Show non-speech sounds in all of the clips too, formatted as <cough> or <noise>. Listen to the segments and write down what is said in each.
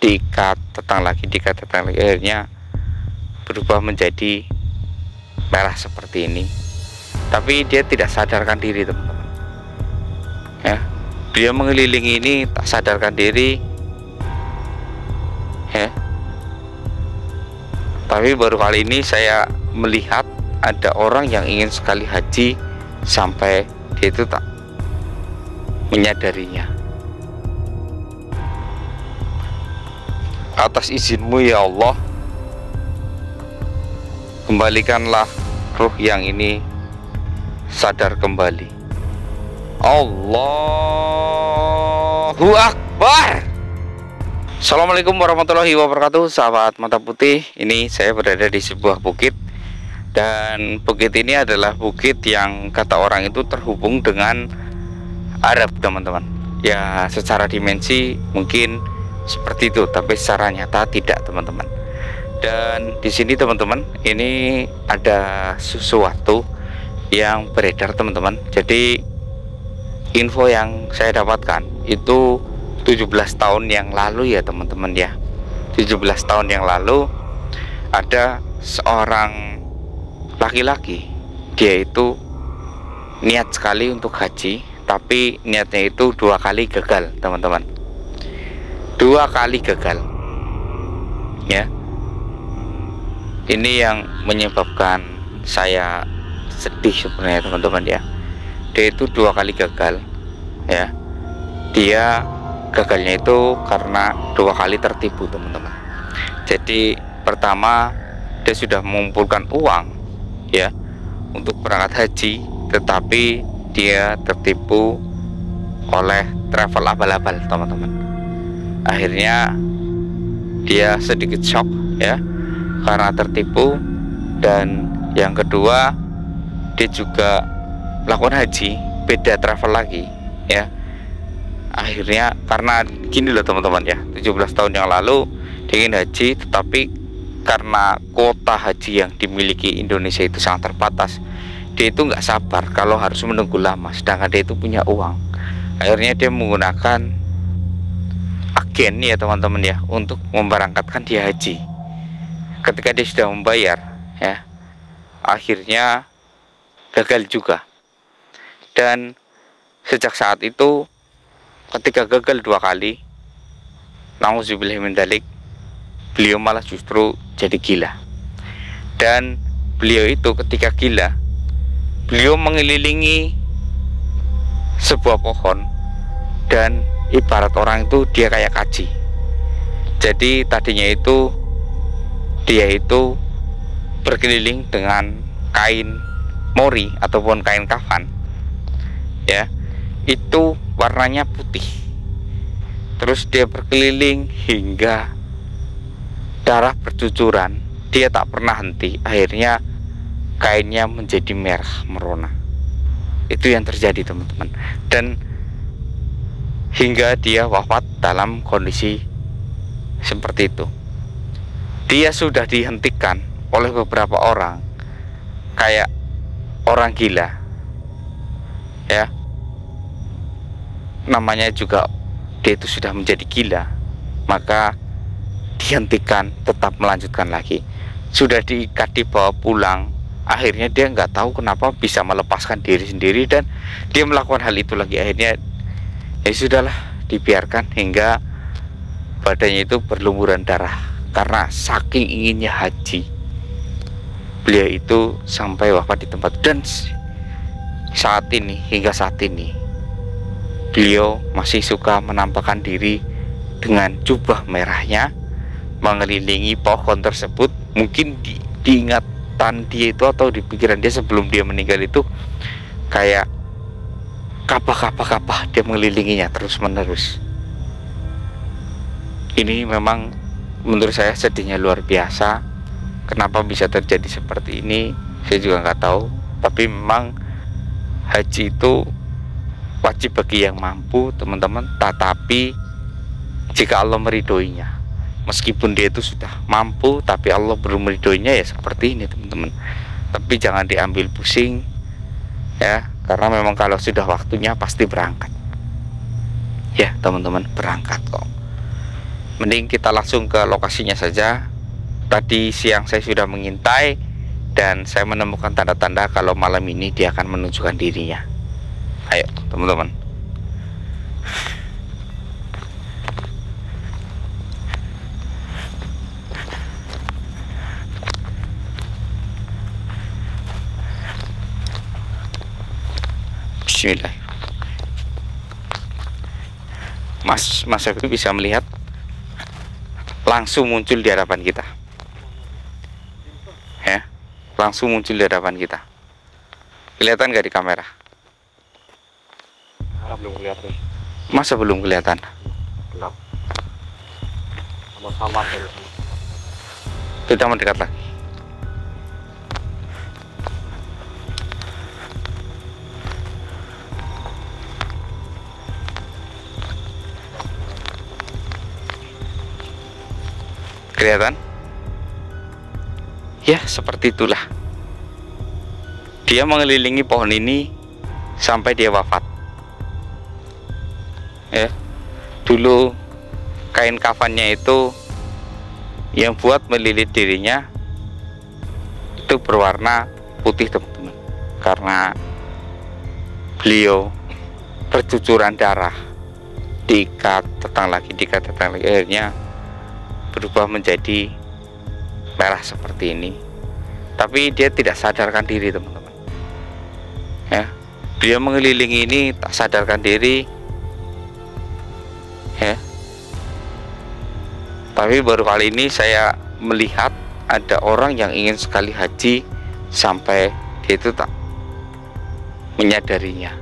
diikat tetang lagi diikat tetang lagi. Akhirnya berubah menjadi merah seperti ini. Tapi dia tidak sadarkan diri teman-teman. Ya dia mengelilingi ini tak sadarkan diri. Ya. Tapi baru kali ini saya melihat ada orang yang ingin sekali haji sampai dia itu tak menyadarinya atas izinmu ya Allah. Kembalikanlah ruh yang ini. Sadar kembali. Allahu Akbar. Assalamualaikum warahmatullahi wabarakatuh sahabat mata putih. Ini saya berada di sebuah bukit. Dan bukit ini adalah bukit yang kata orang itu terhubung dengan Arab teman-teman. Ya secara dimensi mungkin seperti itu tapi secara nyata tidak teman-teman. Dan di sini teman-teman ini ada sesuatu yang beredar teman-teman. Jadi info yang saya dapatkan itu 17 tahun yang lalu ya teman-teman ya. 17 tahun yang lalu ada seorang laki-laki dia itu niat sekali untuk haji tapi niatnya itu dua kali gagal teman-teman dua kali gagal. Ya. Ini yang menyebabkan saya sedih sebenarnya teman-teman ya. Dia itu dua kali gagal ya. Dia gagalnya itu karena dua kali tertipu teman-teman. Jadi pertama dia sudah mengumpulkan uang ya untuk berangkat haji tetapi dia tertipu oleh travel abal-abal teman-teman akhirnya dia sedikit shock ya karena tertipu. Dan yang kedua dia juga melakukan haji beda travel lagi ya. Akhirnya karena gini loh teman-teman ya. 17 tahun yang lalu dia ingin haji tetapi karena kuota haji yang dimiliki Indonesia itu sangat terbatas dia itu nggak sabar kalau harus menunggu lama. Sedangkan dia itu punya uang. Akhirnya dia menggunakan agen ya teman-teman ya untuk memberangkatkan dia haji. Ketika dia sudah membayar ya akhirnya gagal juga. Dan sejak saat itu ketika gagal dua kali dalik beliau malah justru jadi gila. Dan beliau itu ketika gila beliau mengelilingi sebuah pohon dan ibarat orang itu dia kayak kaji. Jadi tadinya itu dia itu berkeliling dengan kain mori ataupun kain kafan ya. Itu warnanya putih. Terus dia berkeliling hingga darah bercucuran dia tak pernah henti. Akhirnya kainnya menjadi merah merona. Itu yang terjadi teman-teman. Dan hingga dia wafat dalam kondisi seperti itu. Dia sudah dihentikan oleh beberapa orang, kayak orang gila, ya. Namanya juga dia itu sudah menjadi gila, maka dihentikan, tetap melanjutkan lagi. Sudah diikat dibawa pulang, akhirnya dia nggak tahu kenapa bisa melepaskan diri sendiri dan dia melakukan hal itu lagi. Akhirnya ya sudahlah dibiarkan hingga badannya itu berlumuran darah. Karena saking inginnya haji beliau itu sampai wafat di tempat. Dan saat ini hingga saat ini beliau masih suka menampakkan diri dengan jubah merahnya mengelilingi pohon tersebut. Mungkin di, diingatan dia itu atau di pikiran dia sebelum dia meninggal itu kayak kapah-kapah-kapah dia mengelilinginya terus-menerus. Ini memang menurut saya sedihnya luar biasa. Kenapa bisa terjadi seperti ini? Saya juga nggak tahu. Tapi memang haji itu wajib bagi yang mampu, teman-teman. Tetapi jika Allah meridoinya, meskipun dia itu sudah mampu, tapi Allah belum meridoinya ya seperti ini, teman-teman. Tapi jangan diambil pusing, ya karena memang kalau sudah waktunya pasti berangkat. Ya teman-teman berangkat kok. Mending kita langsung ke lokasinya saja. Tadi siang saya sudah mengintai dan saya menemukan tanda-tanda kalau malam ini dia akan menunjukkan dirinya. Ayo teman-teman Bismillah. Mas Mas itu bisa melihat langsung muncul di hadapan kita. Ya langsung muncul di hadapan kita. Kelihatan gak di kamera? Belum kelihatan. Masa belum kelihatan? Gelap sama-sama. Kita mendekat lagi kelihatan? Ya seperti itulah. Dia mengelilingi pohon ini sampai dia wafat. Ya dulu kain kafannya itu yang buat melilit dirinya itu berwarna putih teman-teman. Karena beliau percucuran darah diikat tetang lagi diikat tetang lagi. Akhirnya berubah menjadi merah seperti ini. Tapi dia tidak sadarkan diri teman-teman. Ya dia mengelilingi ini tak sadarkan diri. Ya. Tapi baru kali ini saya melihat ada orang yang ingin sekali haji sampai dia itu tak menyadarinya.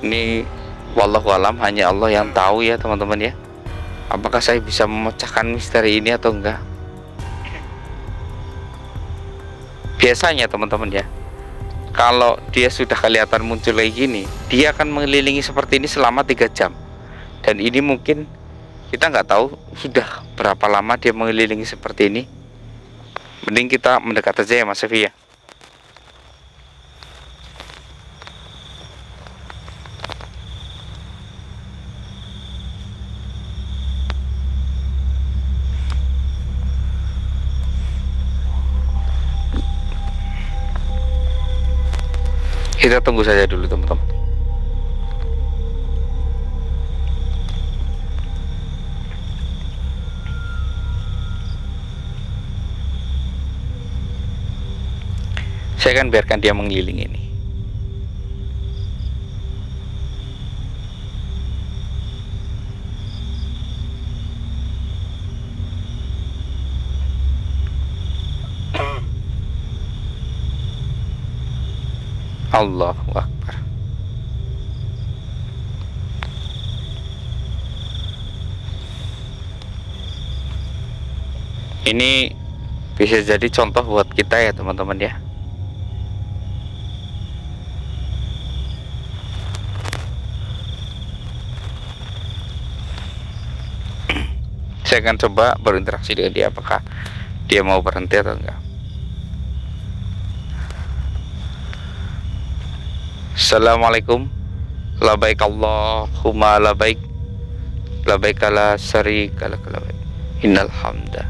Ini wallahu alam hanya Allah yang tahu ya teman-teman ya. Apakah saya bisa memecahkan misteri ini atau enggak? Biasanya teman-teman ya kalau dia sudah kelihatan muncul lagi gini dia akan mengelilingi seperti ini selama tiga jam. Dan ini mungkin kita nggak tahu sudah berapa lama dia mengelilingi seperti ini. Mending kita mendekat aja ya Mas Evi ya kita tunggu saja dulu teman-teman. Saya akan biarkan dia mengelilingi ini Allahu Akbar. Ini bisa jadi contoh buat kita ya teman-teman ya. Saya akan coba berinteraksi dengan dia apakah dia mau berhenti atau enggak Assalamualaikum. Labaik Allahumma labaik Labaik ala syarika lak labaik Innal hamda.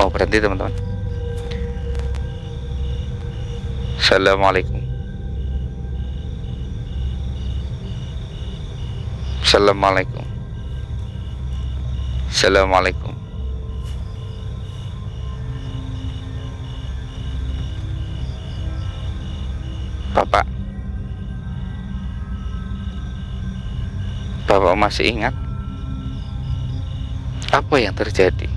Mau berhenti teman-teman. Assalamualaikum. Assalamualaikum. Assalamualaikum Bapak. Bapak masih ingat Apa yang terjadi?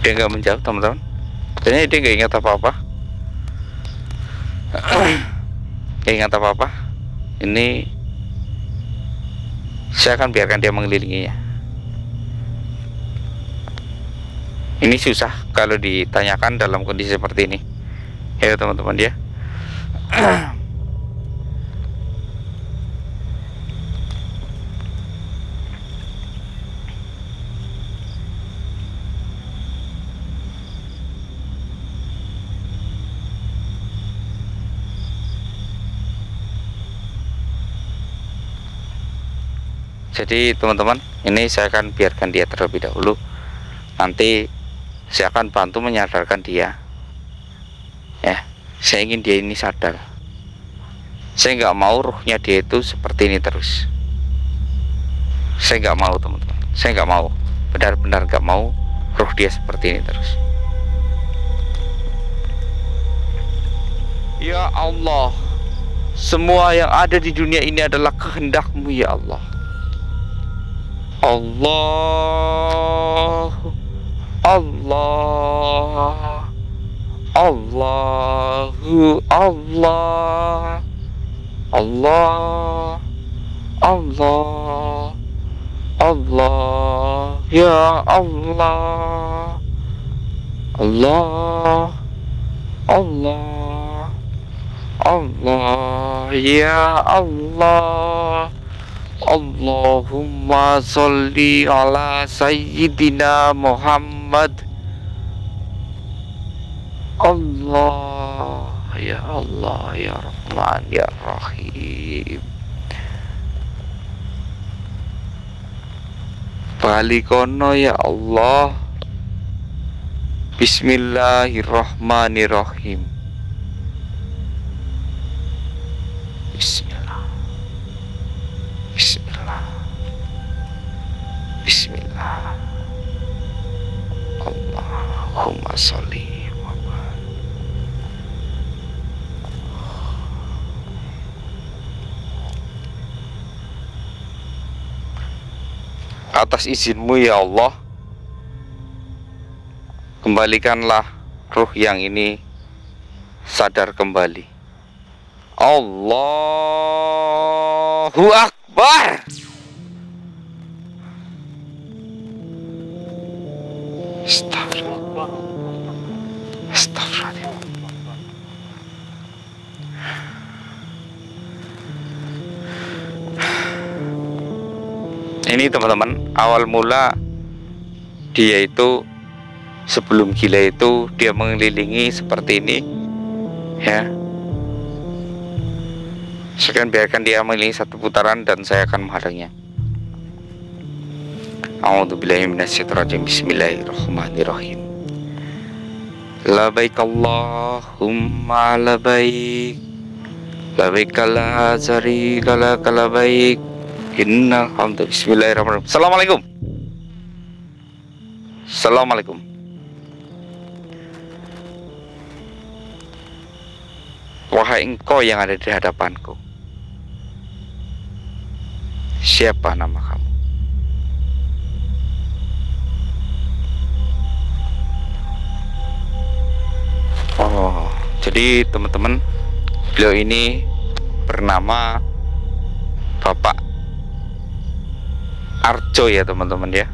Dia nggak menjawab teman-teman. Kayaknya dia nggak ingat apa-apa. <clears throat> Nggak ingat apa-apa. Ini Saya akan biarkan dia mengelilinginya ini susah kalau ditanyakan dalam kondisi seperti ini. Ya teman-teman ya. Jadi teman-teman ini saya akan biarkan dia terlebih dahulu. Nanti saya akan bantu menyadarkan dia. Ya saya ingin dia ini sadar. Saya nggak mau ruhnya dia itu seperti ini terus. Saya nggak mau teman-teman. Saya nggak mau. Benar-benar nggak mau ruh dia seperti ini terus. Ya Allah semua yang ada di dunia ini adalah kehendakmu ya Allah. Allah Allah Allahu Allah Allah Allah Allah ya Allah. Allah. Allah Allah ya Allah. Allahumma salli ala sayyidina Muhammad Allah ya Allah ya Rahman ya Rahim. Balikono ya Allah. Bismillahirrahmanirrahim. Bismillah. Bismillah. Bismillah Atas izinmu ya Allah Kembalikanlah ruh yang ini sadar kembali. Allahu Akbar Ini teman-teman awal mula dia itu sebelum gila itu dia mengelilingi seperti ini ya. Akan biarkan dia mengelilingi satu putaran dan saya akan menghadangnya A'udzubillahiminasyaitonirrajim Bismillahirrahmanirrahim. Labaik Allahumma labaik Labaik la zarika laka labaik Innal hamdu Bismillahirrahmanirrahim. Assalamualaikum. Assalamualaikum. Wahai engkau yang ada di hadapanku. Siapa nama kamu? Oh, jadi teman-teman Beliau ini bernama Bapak Arjo ya teman-teman ya.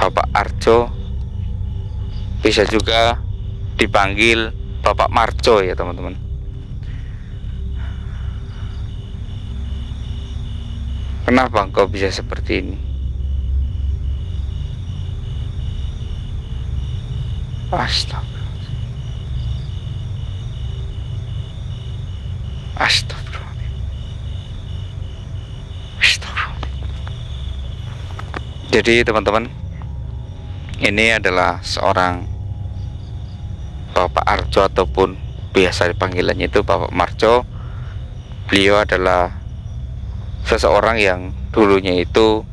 Bapak Arjo. Bisa juga dipanggil Bapak Marco ya teman-teman. Kenapa engkau bisa seperti ini? Astaga. Astagfirullahaladzim Jadi teman-teman Ini adalah seorang Bapak Arjo ataupun biasa dipanggilannya itu Bapak Marco Beliau adalah seseorang yang dulunya itu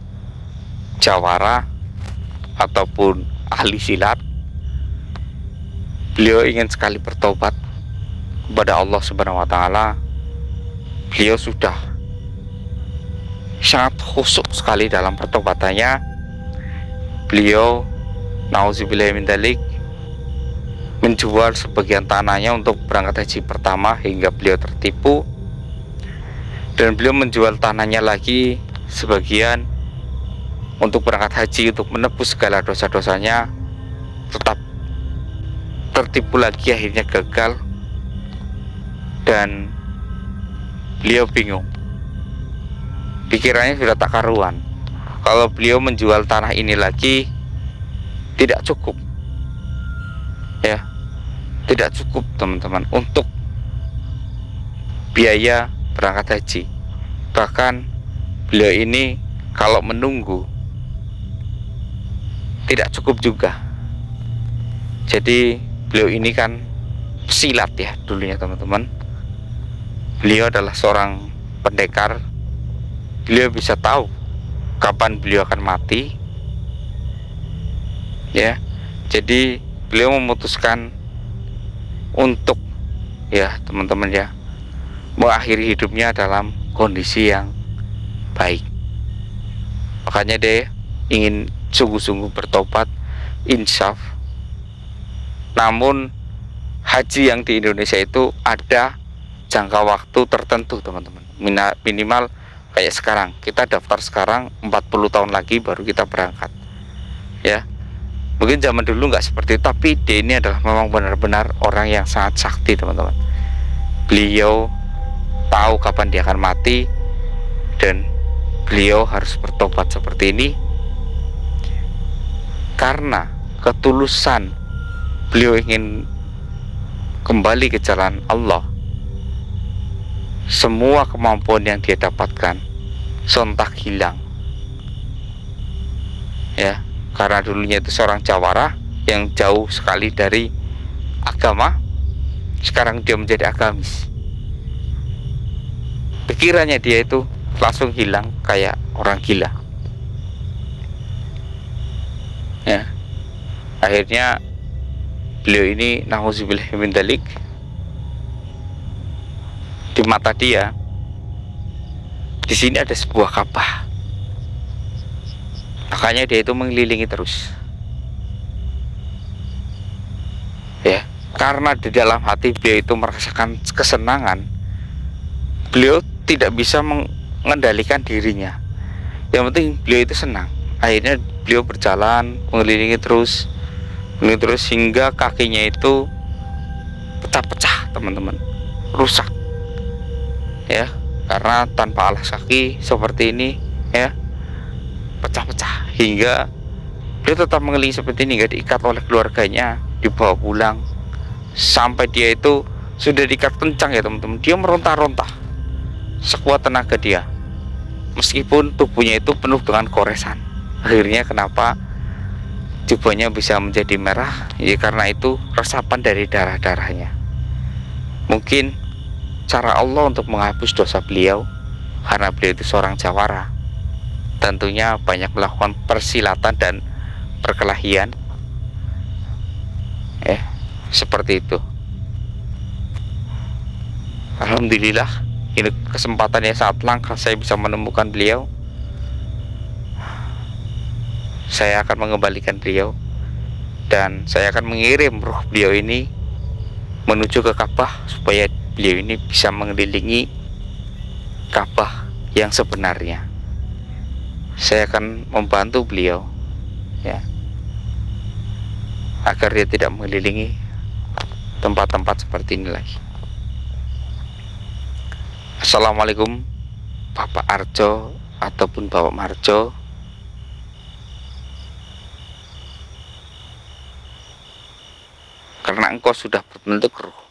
jawara ataupun ahli silat. Beliau ingin sekali bertobat kepada Allah Subhanahu wa beliau sudah sangat khusyuk sekali dalam pertobatannya beliau nauzubillahi menjual sebagian tanahnya untuk berangkat haji pertama hingga beliau tertipu. Dan beliau menjual tanahnya lagi sebagian untuk berangkat haji untuk menebus segala dosa-dosanya tetap tertipu lagi akhirnya gagal. Dan beliau bingung. Pikirannya sudah tak karuan kalau beliau menjual tanah ini lagi tidak cukup. Ya tidak cukup teman-teman untuk biaya berangkat haji. Bahkan beliau ini kalau menunggu tidak cukup juga. Jadi beliau ini kan silat ya dulunya teman-teman. Beliau adalah seorang pendekar. Beliau bisa tahu kapan beliau akan mati ya. Jadi beliau memutuskan untuk ya teman-teman ya mengakhiri hidupnya dalam kondisi yang baik. Makanya dia ingin sungguh-sungguh bertobat insaf. Namun haji yang di Indonesia itu ada jangka waktu tertentu teman-teman. Minimal kayak sekarang kita daftar sekarang 40 tahun lagi baru kita berangkat. Ya. Mungkin zaman dulu nggak seperti itu tapi dia ini adalah memang benar-benar orang yang sangat sakti teman-teman. Beliau tahu kapan dia akan mati dan beliau harus bertobat seperti ini. Karena ketulusan beliau ingin kembali ke jalan Allah semua kemampuan yang dia dapatkan sontak hilang. Ya karena dulunya itu seorang jawara yang jauh sekali dari agama sekarang dia menjadi agamis. Pikirannya dia itu langsung hilang kayak orang gila. Ya. Akhirnya beliau ini nahuzubillah min dalik di mata dia di sini ada sebuah kapah makanya dia itu mengelilingi terus. Ya karena di dalam hati beliau itu merasakan kesenangan beliau tidak bisa mengendalikan dirinya. Yang penting beliau itu senang. Akhirnya beliau berjalan mengelilingi terus mengelilingi terus hingga kakinya itu pecah-pecah teman-teman. Rusak ya. Karena tanpa alas kaki seperti ini ya pecah-pecah. Hingga beliau tetap mengelilingi seperti ini gak diikat oleh keluarganya dibawa pulang. Sampai dia itu sudah diikat kencang ya teman-teman. Dia meronta-ronta sekuat tenaga dia. Meskipun tubuhnya itu penuh dengan koresan akhirnya kenapa tubuhnya bisa menjadi merah? Ya karena itu resapan dari darah-darahnya. Mungkin cara Allah untuk menghapus dosa beliau karena beliau itu seorang jawara. Tentunya banyak melakukan persilatan dan perkelahian. Eh seperti itu. Alhamdulillah ini kesempatan yang sangat langka saya bisa menemukan beliau. Saya akan mengembalikan beliau dan saya akan mengirim roh beliau ini menuju ke Ka'bah supaya beliau ini bisa mengelilingi Ka'bah yang sebenarnya. Saya akan membantu beliau ya agar dia tidak mengelilingi tempat-tempat seperti ini lagi. Assalamualaikum Bapak Arjo ataupun Bapak Marjo. Karena engkau sudah berbentuk roh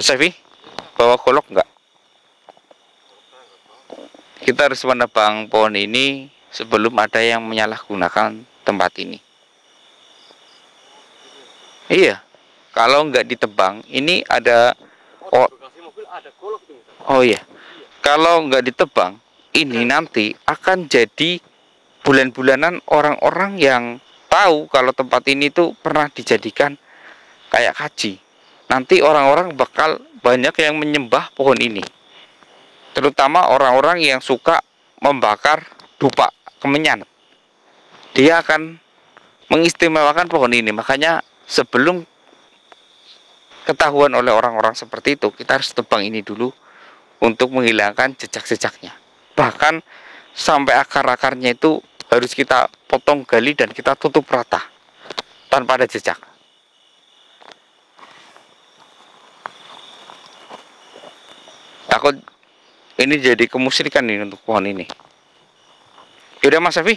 Mas Safi bawa kolok enggak kita harus menebang pohon ini sebelum ada yang menyalahgunakan tempat ini iya kalau enggak ditebang ini ada oh Oh iya. Kalau nggak ditebang, ini nanti akan jadi bulan-bulanan orang-orang yang tahu kalau tempat ini tuh pernah dijadikan kayak kaji. Nanti orang-orang bakal banyak yang menyembah pohon ini. Terutama orang-orang yang suka membakar dupa kemenyan. Dia akan mengistimewakan pohon ini. Makanya sebelum ketahuan oleh orang-orang seperti itu, kita harus tebang ini dulu untuk menghilangkan jejak-jejaknya. bahkan sampai akar-akarnya itu harus kita potong gali dan kita tutup rata tanpa ada jejak takut ini jadi kemusyrikan nih untuk pohon ini yaudah mas Safi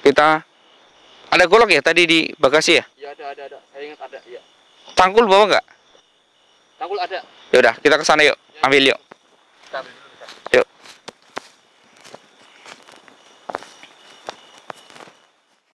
kita ada golok ya tadi di bagasi ya Iya ada ada ada. Saya ingat ada. Iya. tangkul bawa nggak Tanggul ada. yaudah kita ke sana yuk ambil yuk Bentar.